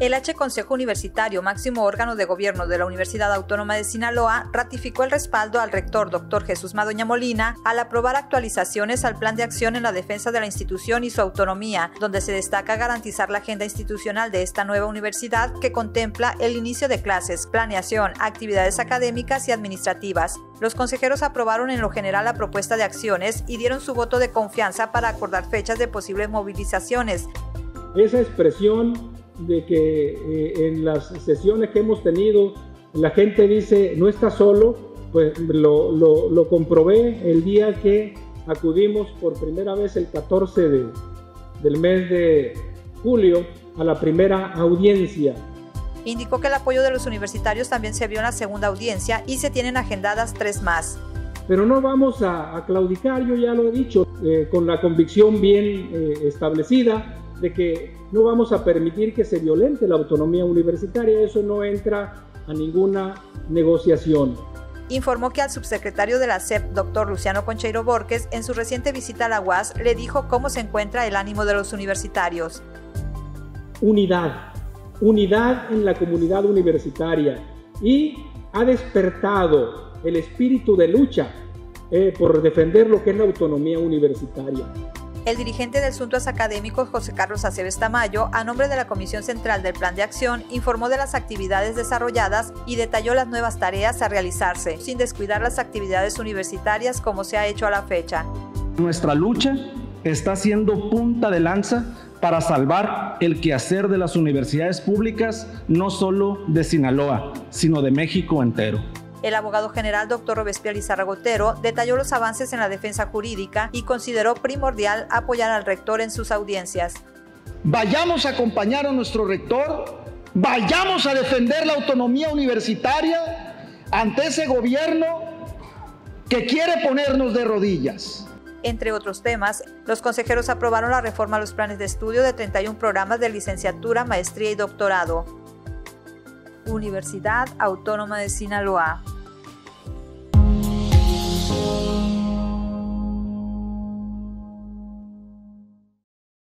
El H Consejo Universitario, máximo órgano de gobierno de la Universidad Autónoma de Sinaloa, ratificó el respaldo al rector Dr. Jesús Madoña Molina al aprobar actualizaciones al plan de acción en la defensa de la institución y su autonomía, donde se destaca garantizar la agenda institucional de esta nueva universidad que contempla el inicio de clases, planeación, actividades académicas y administrativas. Los consejeros aprobaron en lo general la propuesta de acciones y dieron su voto de confianza para acordar fechas de posibles movilizaciones. Esa expresión de que eh, en las sesiones que hemos tenido la gente dice no está solo, pues lo, lo, comprobé el día que acudimos por primera vez el 14 de, del mes de julio a la primera audiencia. Indicó que el apoyo de los universitarios también se vio en la segunda audiencia y se tienen agendadas tres más. Pero no vamos a, claudicar, yo ya lo he dicho, eh, con la convicción bien eh, establecida de que no vamos a permitir que se violente la autonomía universitaria, eso no entra a ninguna negociación. Informó que al subsecretario de la SEP, doctor Luciano Concheiro Borges, en su reciente visita a la UAS, le dijo cómo se encuentra el ánimo de los universitarios. Unidad, unidad en la comunidad universitaria y ha despertado el espíritu de lucha eh, por defender lo que es la autonomía universitaria. El dirigente de Asuntos Académicos, José Carlos Aceves Tamayo, a nombre de la Comisión Central del Plan de Acción, informó de las actividades desarrolladas y detalló las nuevas tareas a realizarse, sin descuidar las actividades universitarias como se ha hecho a la fecha. Nuestra lucha está siendo punta de lanza para salvar el quehacer de las universidades públicas, no solo de Sinaloa, sino de México entero. El abogado general Dr. Robespierre Lizarragotero detalló los avances en la defensa jurídica y consideró primordial apoyar al rector en sus audiencias. Vayamos a acompañar a nuestro rector, vayamos a defender la autonomía universitaria ante ese gobierno que quiere ponernos de rodillas. Entre otros temas, los consejeros aprobaron la reforma a los planes de estudio de 31 programas de licenciatura, maestría y doctorado. Universidad Autónoma de Sinaloa. You.